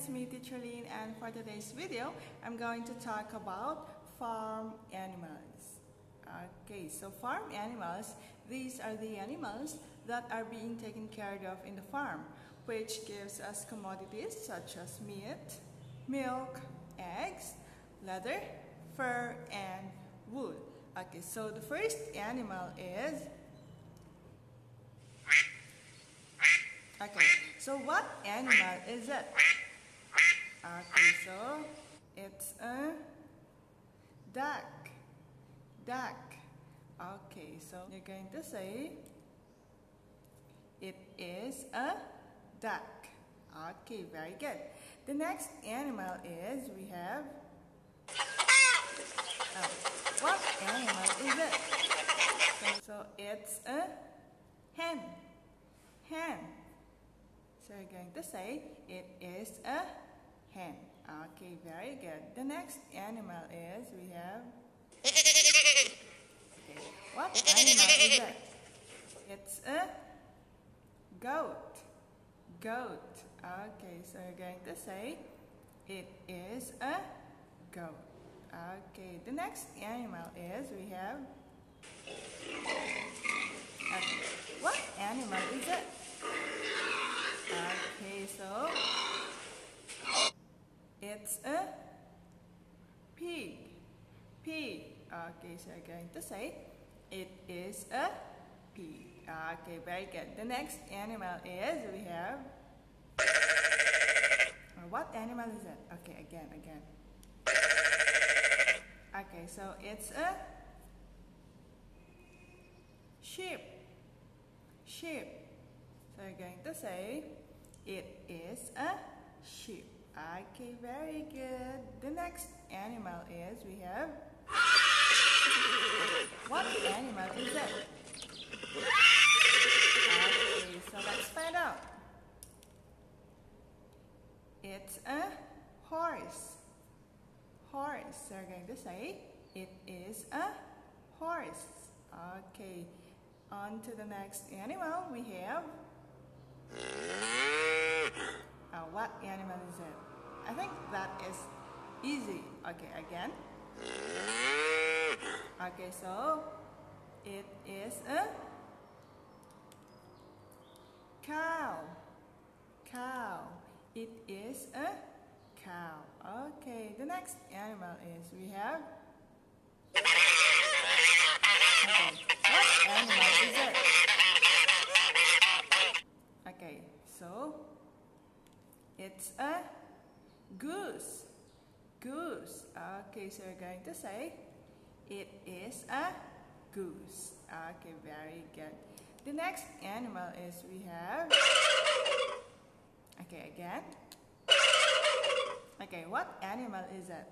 it's me Teacher Lynn and for today's video, I'm going to talk about farm animals. Okay, so farm animals, these are the animals that are being taken care of in the farm, which gives us commodities such as meat, milk, eggs, leather, fur, and wool. Okay, so the first animal is Okay, so what animal is it? Okay, so it's a duck. Duck. Okay, so you're going to say it is a duck. Okay, very good. The next animal is we have oh, what animal is it? Okay, so it's a hen. Hen. So you're going to say it is a hen. Okay, very good. The next animal is we have. Okay, what animal is it? It's a goat. Goat. Okay, so you're going to say it is a goat. Okay, the next animal is we have. Okay, what animal is it? Okay, so it's a pig. Pig. Okay, so I'm going to say it is a pig. Okay, very good. The next animal is we have. What animal is it? Okay, again, again. Okay, so it's a sheep. Sheep. So I'm going to say it is a sheep. Okay, very good. The next animal is we have. What animal is it? Okay, so let's find out. It's a horse. Horse. So we're going to say it is a horse. Okay. On to the next animal we have. Uh, what animal is it? I think that is easy. Okay, again. Okay, so it is a cow. Cow. It is a cow. Okay, the next animal is we have. Okay, what animal is it? Okay, so it's a goose. Goose. So we're going to say it is a goose. Okay, very good. The next animal is we have. Okay, again. Okay, what animal is it?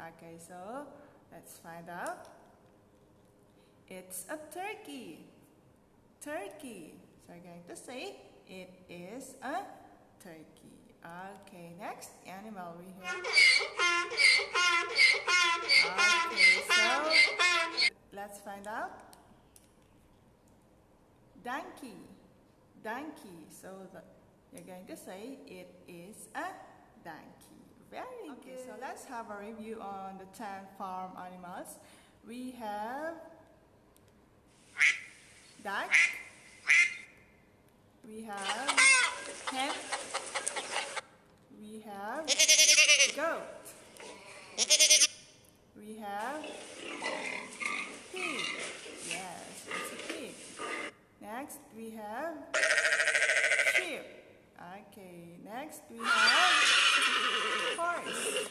Okay, so let's find out. It's a turkey. Turkey. So we're going to say it is a turkey. Okay, next animal we have. Okay, so let's find out. Donkey. Donkey. So the, you're going to say it is a donkey. Very okay, good. so let's have a review on the 10 farm animals. We have duck. We have hen. We have goat. We have pig. Yes, it's a pig. Next we have sheep. Okay, next we have horse.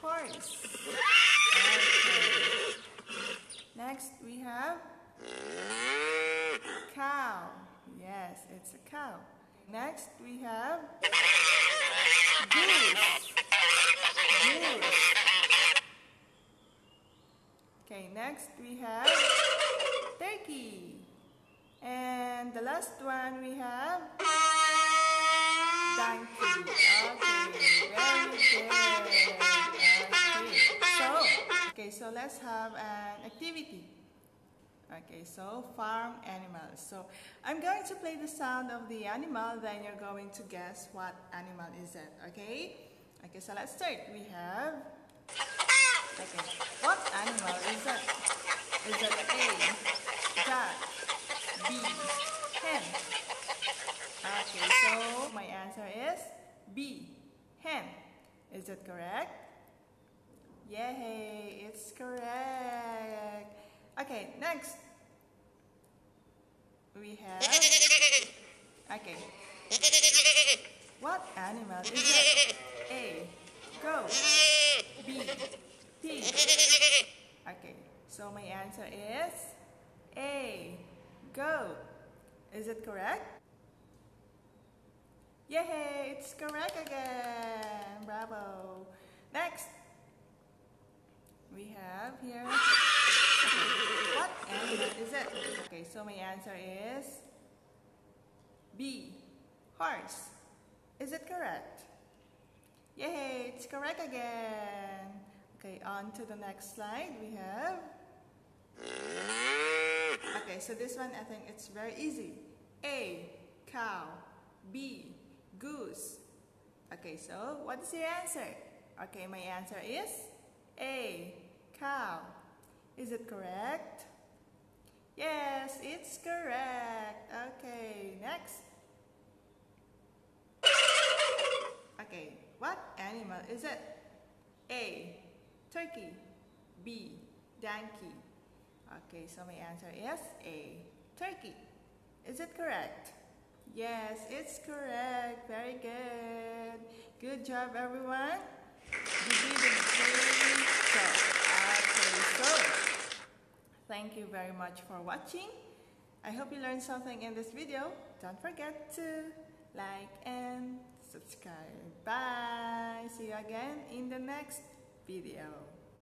Horse. Okay. Next we have cow. Yes, it's a cow. Next we have goose. Goose. Okay, next we have turkey. And the last one we have Okay. Okay. So, okay, so let's have an activity. Okay, so farm animals. So I'm going to play the sound of the animal, then you're going to guess what animal is it, okay? Okay, so let's start. We have... Okay, what animal is it? Is it A, duck, B, hen? Okay, so my answer is B, hen. Is it correct? Yay, it's correct. Okay, next. We have... Okay. What animal is it? A. Goat. B. Pig. Okay, so my answer is A. Goat. Is it correct? Yay, it's correct again. Bravo. Next. We have here what animal is it? Okay, so my answer is B. Horse. Is it correct? Yay, it's correct again. Okay, on to the next slide. We have... Okay, so this one I think it's very easy. A. Cow. B. Goose. Okay, so what is your answer? Okay, my answer is A. Cow. Is it correct? Yes, it's correct. Okay, next. Okay, what animal is it? A. Turkey. B. Donkey. Okay, so my answer is A. Turkey. Is it correct? Yes, it's correct. Very good. Good job, everyone. You did a great job. Okay, so Thank you very much for watching. I hope you learned something in this video. Don't forget to like and subscribe. Bye. See you again in the next video.